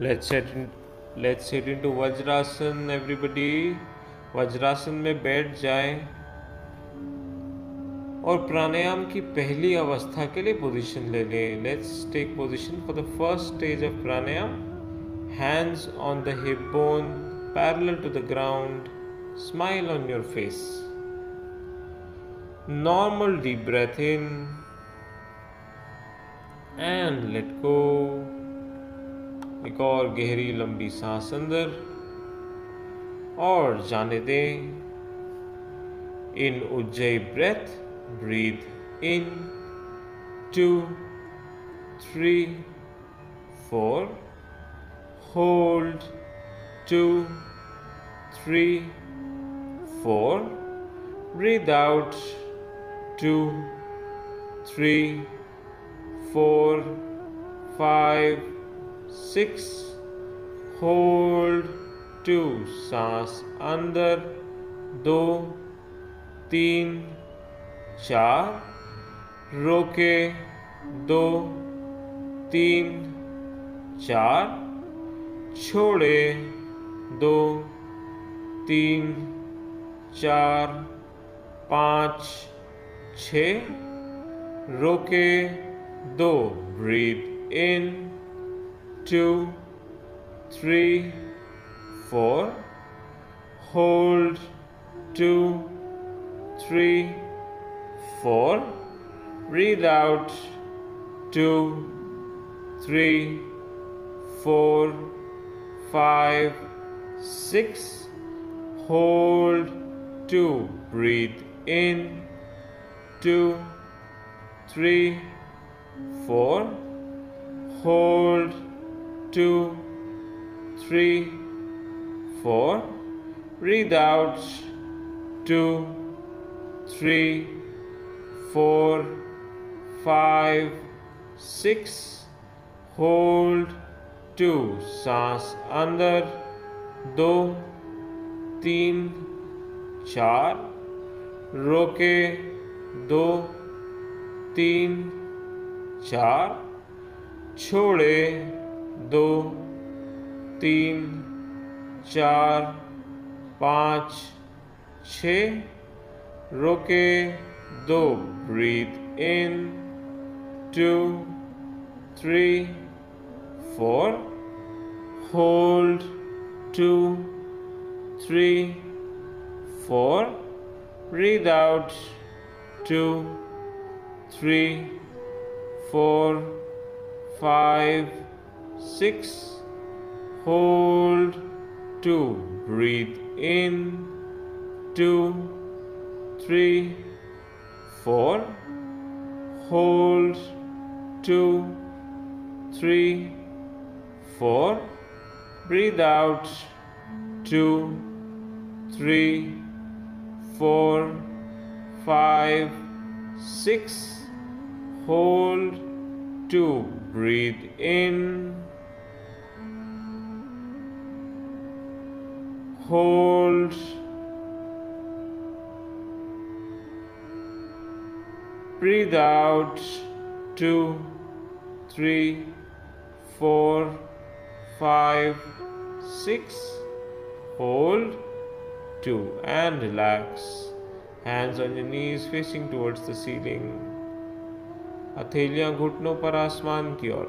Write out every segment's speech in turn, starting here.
Let's set in, let's set Vajrasan everybody. Vajrasana में बैठ जाए। और प्राणायाम की पहली अवस्था के लिए पोजीशन ले लें। Let's take position for the first stage of pranayama. Hands on the hip bone parallel to the ground smile on your face normal deep breath in and let go एक और गहरी लंबी सांस अंदर और जाने दें। In ujjayi breath breathe in two three four hold two three four breathe out two three four five six, hold two, सांस अंदर, दो, तीन, चार, रोके, दो, तीन, चार, छोड़े, दो, तीन, चार, पाँच, छ, रोके, दो breathe in two, three, four. Hold two, three, four. Breathe out two, three, four, five, six. Hold two. Breathe in two, three, four. Hold two, three, four. Breathe out. Two, three, four, five, six. Hold. Two. सांस अंदर दो तीन चार रोके दो तीन चार छोड़े दो, तीन, चार, पाँच, छ, रोके दो। Breathe in two three four hold two three four breathe out two three four five six. Hold two. Breathe in two, three, four. Hold two, three, four. Breathe out two, three, four, five, six. Hold two. Breathe in hold breathe out two three four five six hold two and relax hands on your knees facing towards the ceiling हथेलियां घुटनों पर आसमान की ओर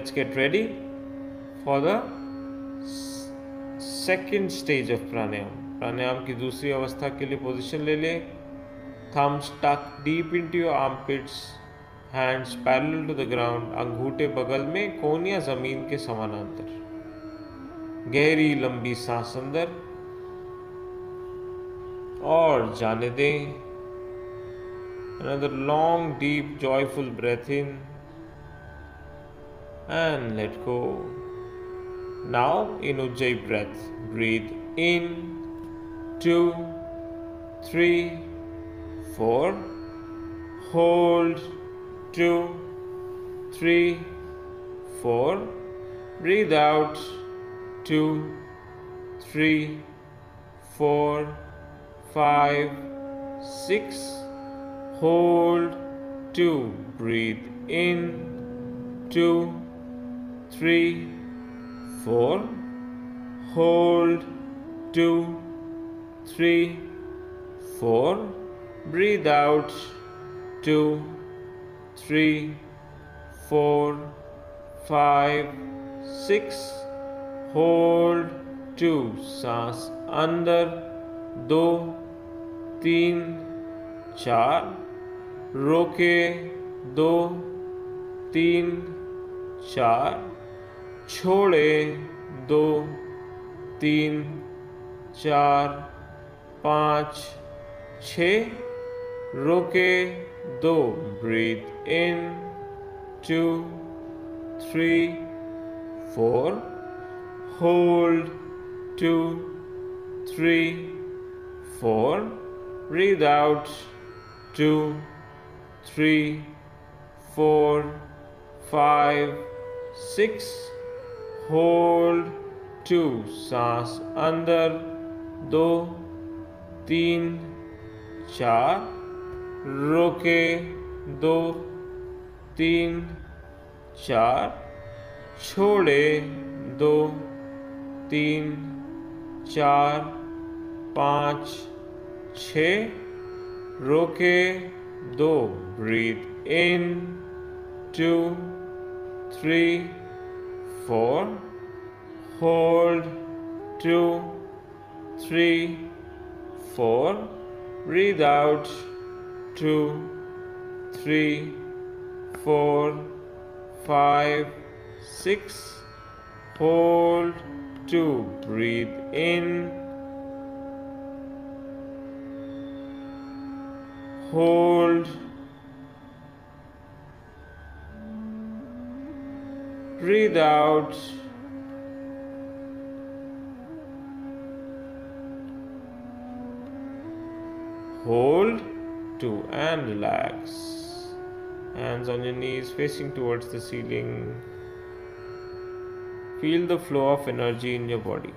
let's get ready for the second stage of pranayam. प्राणायाम की दूसरी अवस्था के लिए पोजीशन ले लें. Thumbs tuck deep into your armpits hands parallel to the ground अंगूठे बगल में कोनिया ज़मीन के समानांतर. गहरी लंबी सांस अंदर. और जाने दें. Another long, deep, joyful breath in. And let go. Now in ujjayi breath breathe in. Two three four. Hold. Two three four. Breathe out. Two three four five six. Hold. Two breathe in. Two three four hold two three four breathe out two three four five six hold two सांस अंदर दो तीन चार रोके दो तीन चार छोड़े दो तीन चार पाँच छ रोके दो breathe in two three four hold two three four breathe out two three four five six hold two सांस अंदर दो तीन चार रोके दो तीन चार छोड़े दो तीन चार पाँच छ रोके दो breathe in two three four, hold two, three, four, breathe out two, three, four, five, six, hold two, breathe in, hold breathe out. Hold two and relax. Hands on your knees facing towards the ceiling. Feel the flow of energy in your body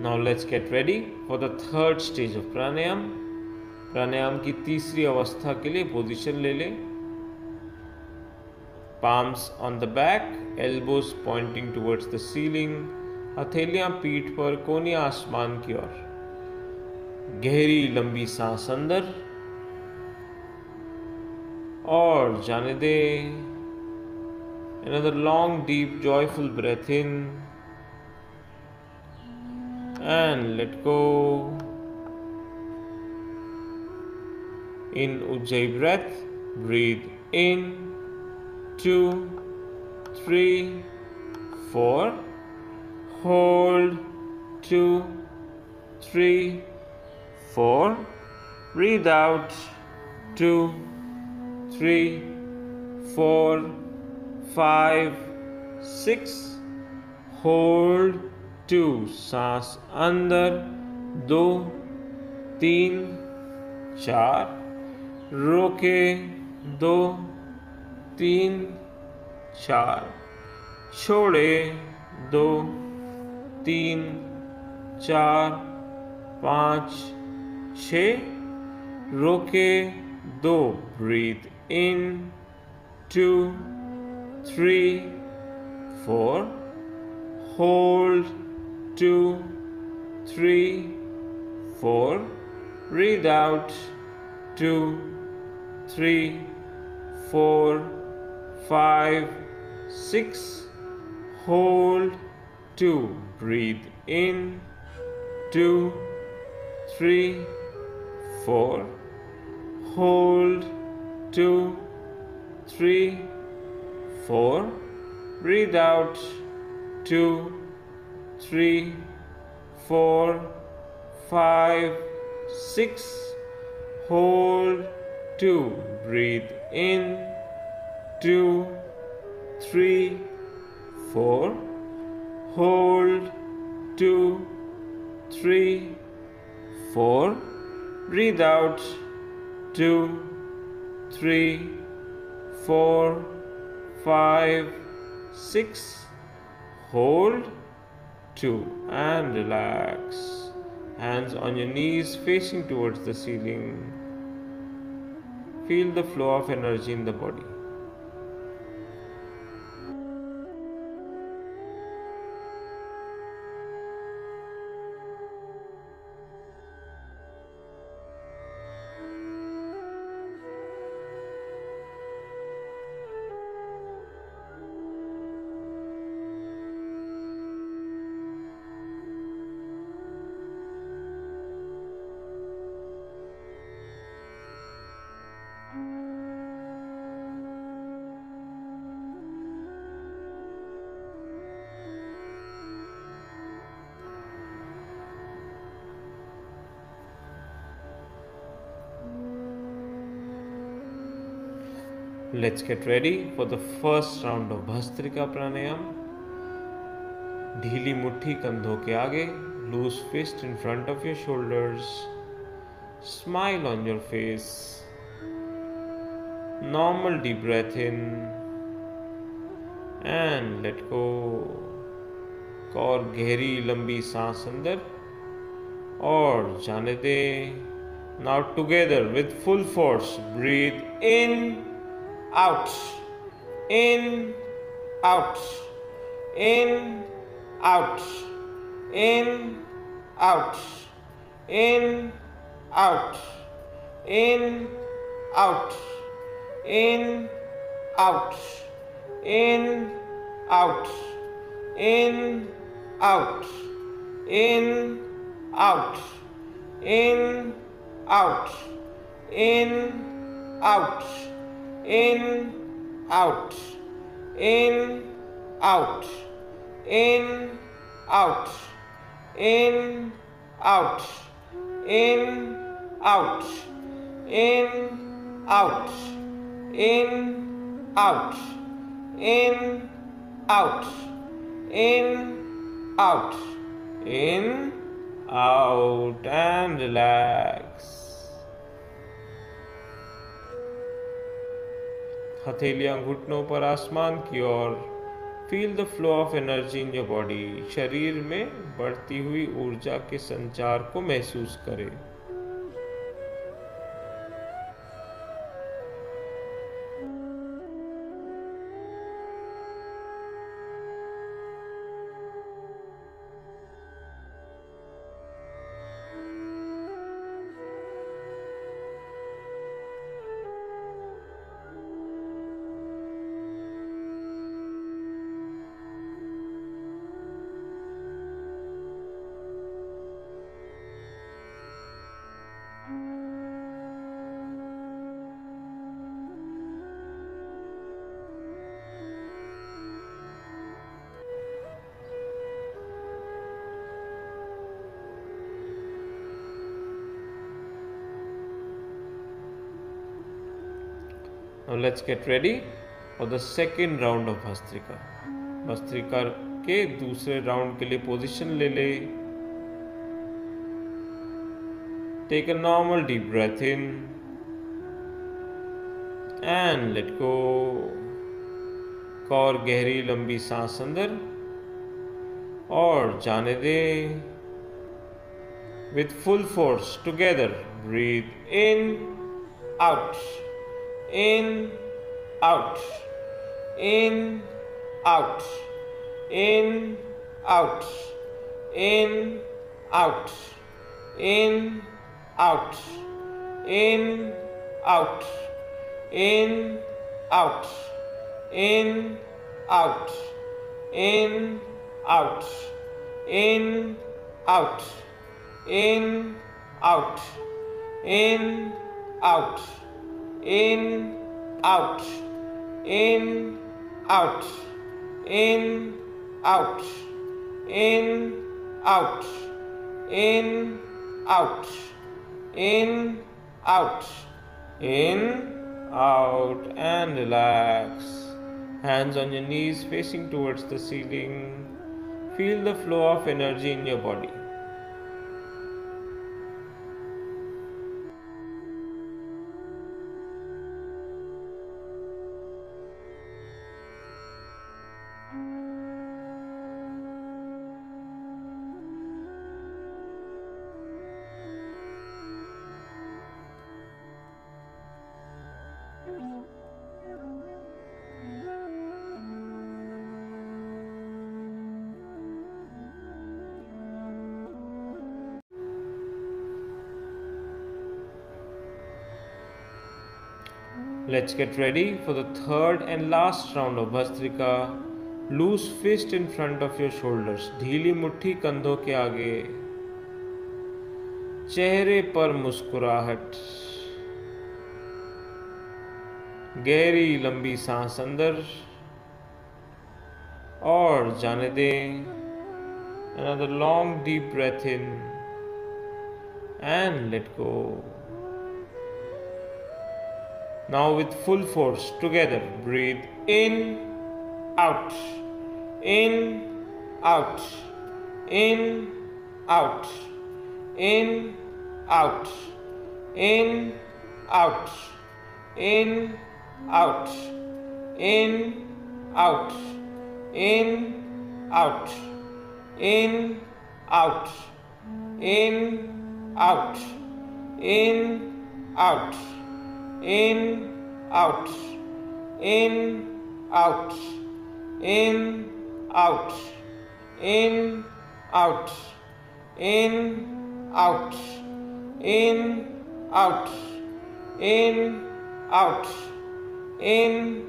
now let's get ready for the third stage of pranayama pranayama की तीसरी अवस्था के लिए position ले लें. Palms on the back elbows pointing towards the ceiling हथेलियाँ पीठ पर कोनी आसमान की ओर. गहरी लंबी सांस अंदर. और जाने दे. Another long deep joyful breath in and let go. In Ujjayi breath breathe in. Two three four. Hold. Two three four. Breathe out. Two three four five six. Hold two सांस अंदर दो तीन चार रोके दो तीन चार छोड़े दो तीन चार पाँच छ रोके दो breathe in two three four Hold, two, three, four. Breathe out, two, three, four, five, six. Hold, two. Breathe in, two, three, four. Hold, two, three, four. Breathe out, two, three, four, five, six. Hold, two. Breathe in, two, three, four. Hold, two, three, four. Breathe out, two, three, four, five, six. Hold, two, and relax. Hands on your knees facing towards the ceiling. Feel the flow of energy in the body. Let's get ready for the first round of Bhastrika Pranayam. ढीली मुट्ठी कंधों के आगे loose fist in front of your shoulders smile on your face normal deep breath in and let go और गहरी लंबी सांस अंदर और जाने दे now together with full force breathe in out, in, out, in, out, in, out, in, out, in, out, in, out, in, out, in, out, in, out, in, out, in, out in, out, in, out, in, out, in, out, in, out, in, out, in, out, in, out, in, out, in, out, and relax. हथेलियाँ घुटनों पर आसमान की ओर। Feel the flow of energy in your body शरीर में बढ़ती हुई ऊर्जा के संचार को महसूस करें। let's get ready for the second round of Bhastrika. Bhastrika के दूसरे राउंड के लिए पोजिशन ले ले। Take a normal deep breath in and let go और गहरी लंबी सांस अंदर और जाने दे। With full force together breathe in out in, out, in, out, in, out, in, out, in, out, in, out, in, out, in, out, in, out, in, out, in, out, in, out, in, out, in, out, in, out, in, out, in, out, in, out, in, out, and relax. Hands on your knees facing towards the ceiling. Feel the flow of energy in your body. Let's get ready for the third and last round of Bhastrika. Loose fist in front of your shoulders. ढीली मुट्ठी कंधों के आगे चेहरे पर मुस्कुराहट गहरी लंबी सांस अंदर और जाने दें another long deep breath in and let go now, with full force, together, breathe in, out, in, out, in, out, in, out, in, out, in, out, in, out, in, out, in, out, in, out, in, out in, out, in, out, in, out, in, out, in, out, in, out, in, out, in,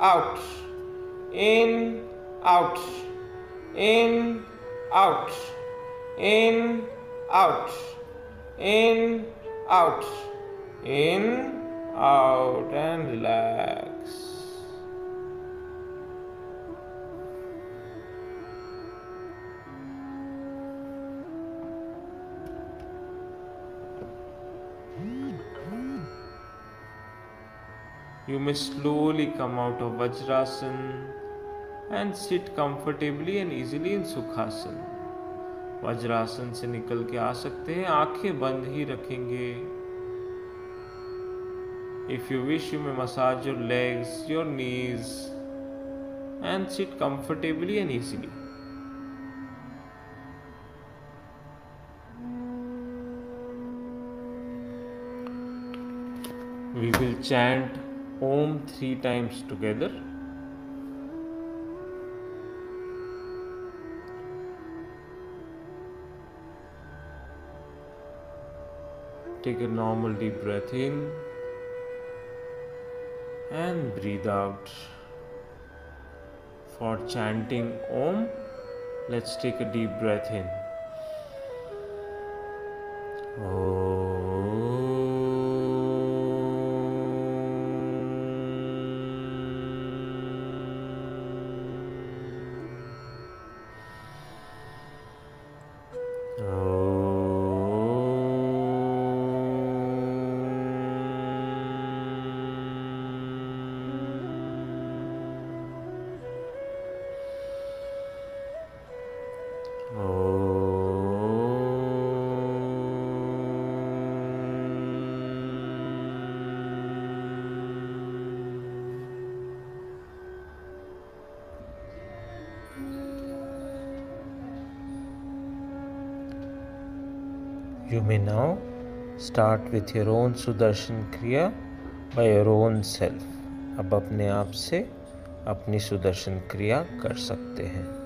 out, in, out, in, out, in, out, in, out, in, out and relax. You may slowly come out of Vajrasan and sit comfortably and easily in Sukhasan. Vajrasana से निकल के आ सकते हैं आँखें बंद ही रखेंगे If you wish, you may massage your legs, your knees, and sit comfortably and easily. We will chant Om three times together. Take a normal deep breath in and breathe out. For chanting Om, let's take a deep breath in. You may now start with your own Sudarshan Kriya by your own self. अब अपने आप से अपनी सुदर्शन क्रिया कर सकते हैं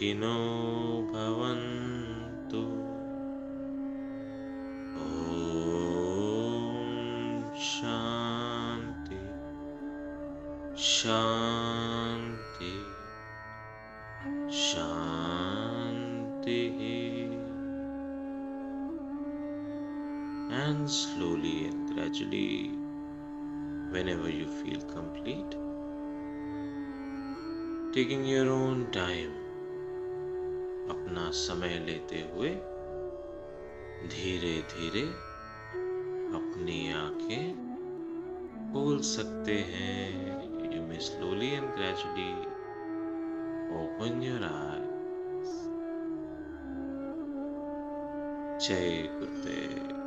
सुखिनो भवन्तु ॐ शान्ति शान्ति शान्तिः and slowly and gradually whenever you feel complete taking your own time अपना समय लेते हुए धीरे धीरे अपनी आँखें खोल सकते हैं। You may slowly and gradually open your eyes जय गुरुदेव।